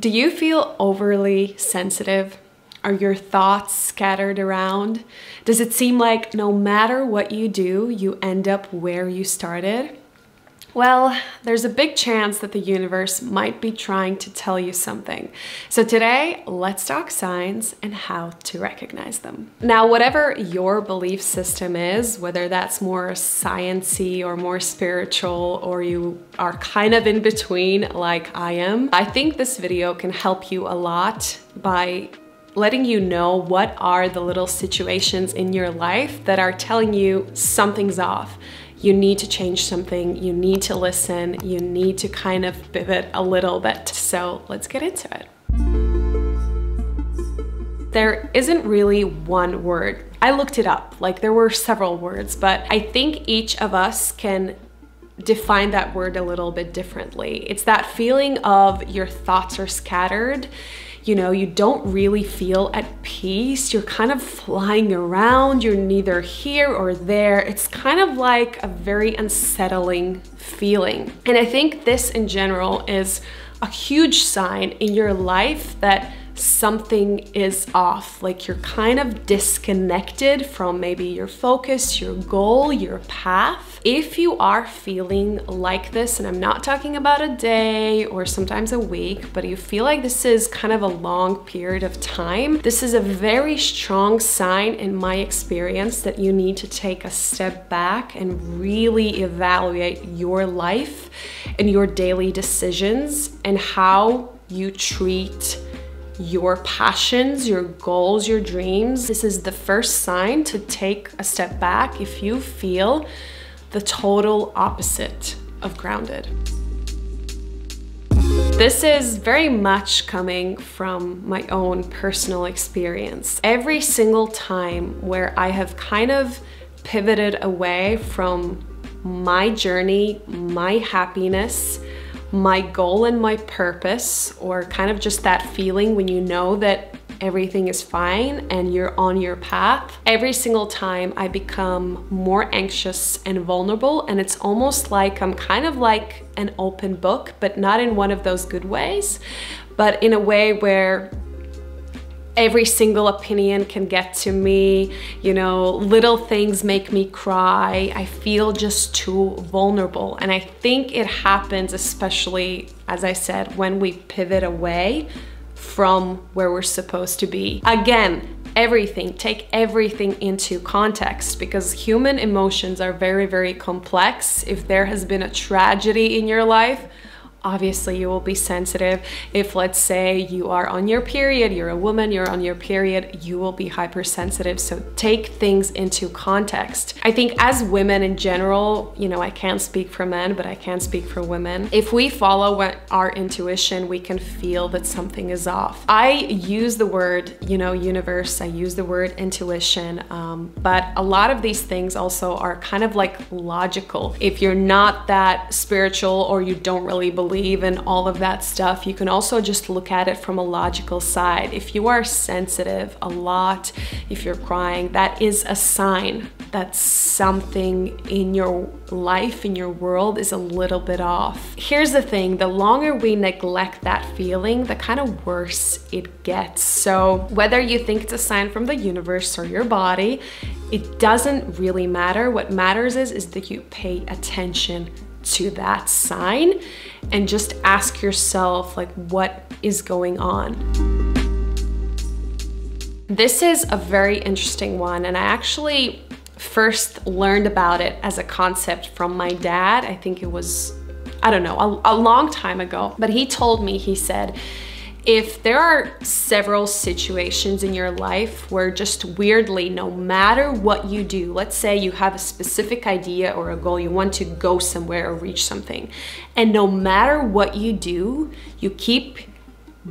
Do you feel overly sensitive? Are your thoughts scattered around? Does it seem like no matter what you do, you end up where you started? Well, there's a big chance that the universe might be trying to tell you something. So today, let's talk signs and how to recognize them. Now, whatever your belief system is, whether that's more sciency or more spiritual, or you are kind of in between like I am, I think this video can help you a lot by letting you know what are the little situations in your life that are telling you something's off you need to change something, you need to listen, you need to kind of pivot a little bit. So let's get into it. There isn't really one word. I looked it up, like there were several words, but I think each of us can define that word a little bit differently. It's that feeling of your thoughts are scattered you know, you don't really feel at peace. You're kind of flying around. You're neither here or there. It's kind of like a very unsettling feeling. And I think this in general is a huge sign in your life that something is off, like you're kind of disconnected from maybe your focus, your goal, your path. If you are feeling like this, and I'm not talking about a day or sometimes a week, but you feel like this is kind of a long period of time, this is a very strong sign in my experience that you need to take a step back and really evaluate your life and your daily decisions and how you treat your passions, your goals, your dreams. This is the first sign to take a step back if you feel the total opposite of grounded. This is very much coming from my own personal experience. Every single time where I have kind of pivoted away from my journey, my happiness, my goal and my purpose, or kind of just that feeling when you know that everything is fine and you're on your path. Every single time I become more anxious and vulnerable and it's almost like I'm kind of like an open book, but not in one of those good ways, but in a way where every single opinion can get to me. You know, little things make me cry. I feel just too vulnerable. And I think it happens, especially, as I said, when we pivot away from where we're supposed to be. Again, everything, take everything into context because human emotions are very, very complex. If there has been a tragedy in your life, obviously you will be sensitive. If let's say you are on your period, you're a woman, you're on your period, you will be hypersensitive. So take things into context. I think as women in general, you know, I can't speak for men, but I can speak for women. If we follow what our intuition, we can feel that something is off. I use the word, you know, universe, I use the word intuition, um, but a lot of these things also are kind of like logical. If you're not that spiritual or you don't really believe in all of that stuff, you can also just look at it from a logical side. If you are sensitive a lot, if you're crying, that is a sign that something in your life, in your world is a little bit off. Here's the thing, the longer we neglect that feeling, the kind of worse it gets. So whether you think it's a sign from the universe or your body, it doesn't really matter. What matters is, is that you pay attention to that sign and just ask yourself like what is going on. This is a very interesting one and I actually first learned about it as a concept from my dad. I think it was, I don't know, a, a long time ago, but he told me, he said, if there are several situations in your life where just weirdly, no matter what you do, let's say you have a specific idea or a goal, you want to go somewhere or reach something, and no matter what you do, you keep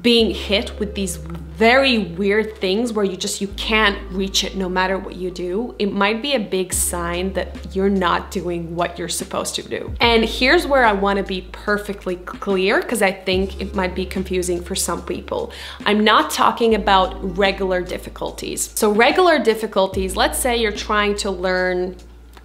being hit with these very weird things where you just you can't reach it no matter what you do it might be a big sign that you're not doing what you're supposed to do. And here's where i want to be perfectly clear because i think it might be confusing for some people. I'm not talking about regular difficulties. So regular difficulties let's say you're trying to learn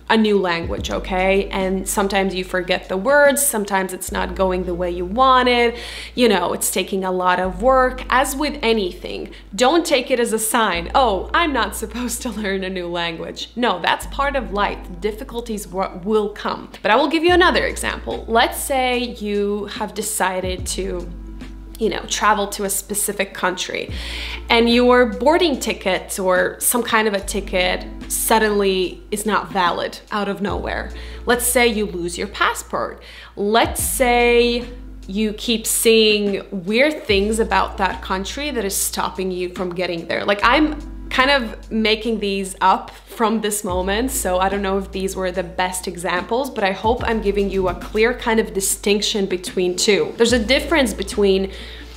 a new language, okay? And sometimes you forget the words, sometimes it's not going the way you wanted, you know, it's taking a lot of work. As with anything, don't take it as a sign, oh, I'm not supposed to learn a new language. No, that's part of life. Difficulties will come. But I will give you another example. Let's say you have decided to you know, travel to a specific country and your boarding ticket or some kind of a ticket suddenly is not valid out of nowhere. Let's say you lose your passport. Let's say you keep seeing weird things about that country that is stopping you from getting there. Like I'm kind of making these up from this moment. So I don't know if these were the best examples, but I hope I'm giving you a clear kind of distinction between two. There's a difference between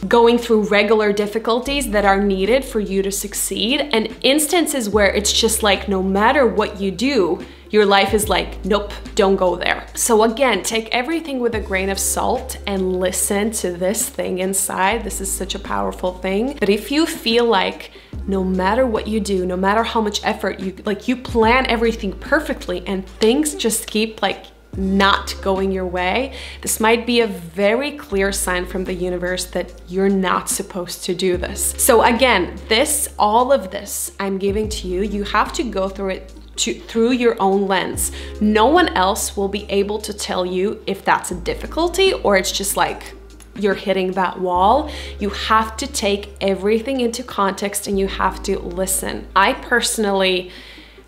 going through regular difficulties that are needed for you to succeed and instances where it's just like no matter what you do, your life is like, nope, don't go there. So again, take everything with a grain of salt and listen to this thing inside. This is such a powerful thing. But if you feel like no matter what you do, no matter how much effort you, like you plan everything perfectly and things just keep like not going your way, this might be a very clear sign from the universe that you're not supposed to do this. So again, this, all of this I'm giving to you, you have to go through it to, through your own lens. No one else will be able to tell you if that's a difficulty or it's just like you're hitting that wall. You have to take everything into context and you have to listen. I personally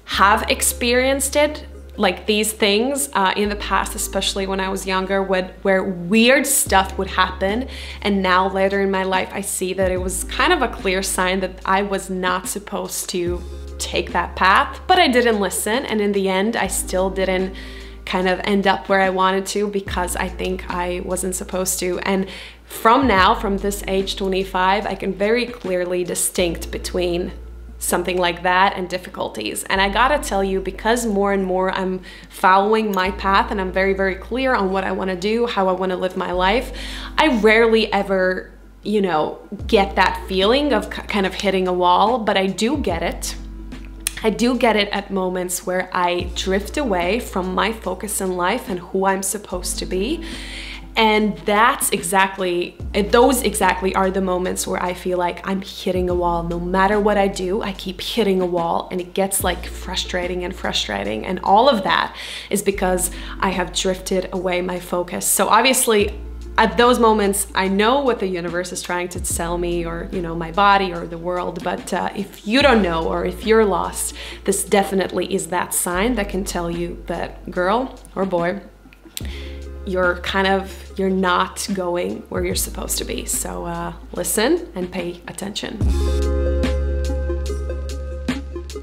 have experienced it like these things uh, in the past, especially when I was younger, where weird stuff would happen. And now later in my life, I see that it was kind of a clear sign that I was not supposed to take that path, but I didn't listen. And in the end, I still didn't kind of end up where I wanted to because I think I wasn't supposed to. And from now, from this age 25, I can very clearly distinct between something like that and difficulties. And I gotta tell you, because more and more I'm following my path and I'm very, very clear on what I wanna do, how I wanna live my life, I rarely ever, you know, get that feeling of kind of hitting a wall, but I do get it. I do get it at moments where I drift away from my focus in life and who I'm supposed to be. And that's exactly, those exactly are the moments where I feel like I'm hitting a wall. No matter what I do, I keep hitting a wall and it gets like frustrating and frustrating. And all of that is because I have drifted away my focus. So obviously, at those moments, I know what the universe is trying to tell me or, you know, my body or the world. But uh, if you don't know or if you're lost, this definitely is that sign that can tell you that girl or boy, you're kind of, you're not going where you're supposed to be. So uh, listen and pay attention.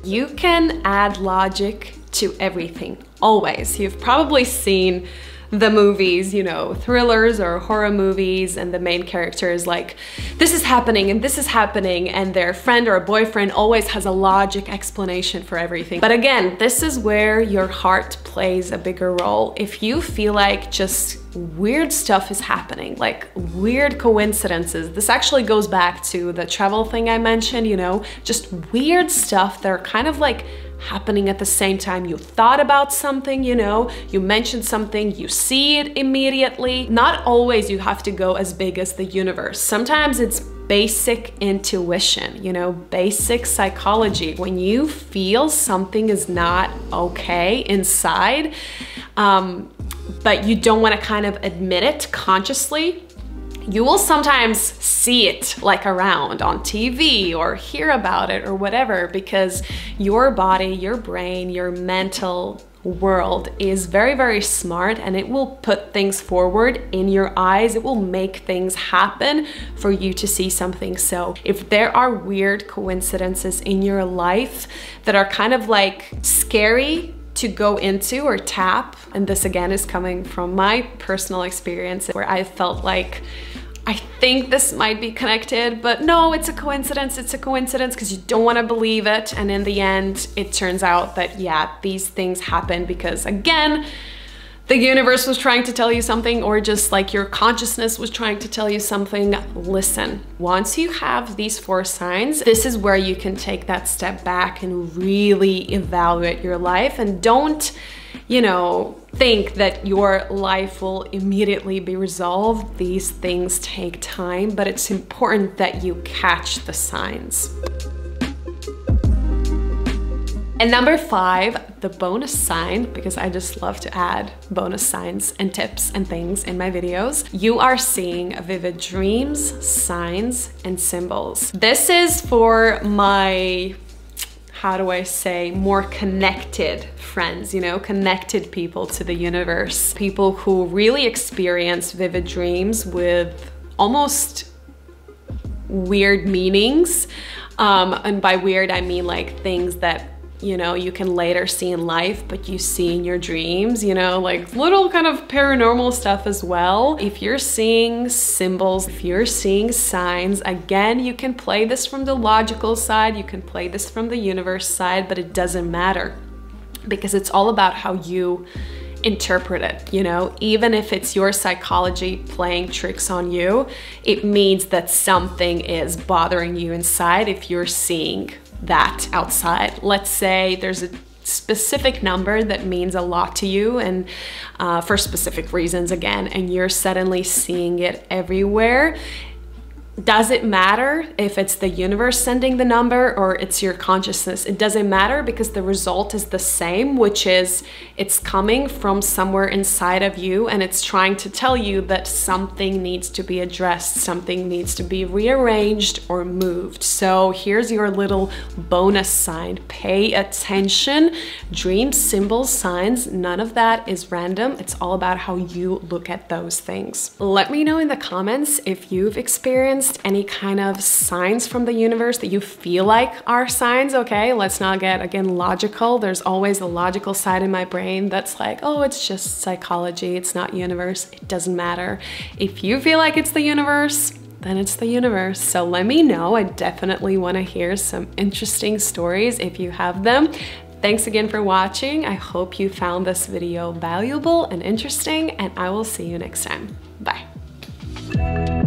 You can add logic to everything, always. You've probably seen the movies, you know, thrillers or horror movies, and the main character is like, this is happening and this is happening, and their friend or a boyfriend always has a logic explanation for everything. But again, this is where your heart plays a bigger role. If you feel like just weird stuff is happening, like weird coincidences. This actually goes back to the travel thing I mentioned, you know, just weird stuff that are kind of like happening at the same time. You thought about something, you know, you mentioned something, you see it immediately. Not always you have to go as big as the universe. Sometimes it's basic intuition, you know, basic psychology. When you feel something is not okay inside, um, but you don't want to kind of admit it consciously, you will sometimes see it like around on TV or hear about it or whatever because your body, your brain, your mental world is very, very smart and it will put things forward in your eyes. It will make things happen for you to see something. So if there are weird coincidences in your life that are kind of like scary to go into or tap, and this again is coming from my personal experience where I felt like I think this might be connected, but no, it's a coincidence. It's a coincidence because you don't want to believe it. And in the end, it turns out that, yeah, these things happen because, again, the universe was trying to tell you something or just like your consciousness was trying to tell you something, listen. Once you have these four signs, this is where you can take that step back and really evaluate your life and don't you know, think that your life will immediately be resolved. These things take time, but it's important that you catch the signs. And number five, the bonus sign, because I just love to add bonus signs and tips and things in my videos. You are seeing vivid dreams, signs, and symbols. This is for my how do I say, more connected friends, you know, connected people to the universe. People who really experience vivid dreams with almost weird meanings. Um, and by weird, I mean like things that you know, you can later see in life, but you see in your dreams, you know, like little kind of paranormal stuff as well. If you're seeing symbols, if you're seeing signs, again, you can play this from the logical side, you can play this from the universe side, but it doesn't matter because it's all about how you interpret it, you know? Even if it's your psychology playing tricks on you, it means that something is bothering you inside if you're seeing that outside. Let's say there's a specific number that means a lot to you and uh, for specific reasons again and you're suddenly seeing it everywhere does it matter if it's the universe sending the number or it's your consciousness? It doesn't matter because the result is the same, which is it's coming from somewhere inside of you and it's trying to tell you that something needs to be addressed, something needs to be rearranged or moved. So here's your little bonus sign. Pay attention. Dream symbols, signs, none of that is random. It's all about how you look at those things. Let me know in the comments if you've experienced any kind of signs from the universe that you feel like are signs, okay? Let's not get, again, logical. There's always a logical side in my brain that's like, oh, it's just psychology, it's not universe, it doesn't matter. If you feel like it's the universe, then it's the universe. So let me know. I definitely want to hear some interesting stories if you have them. Thanks again for watching. I hope you found this video valuable and interesting, and I will see you next time. Bye.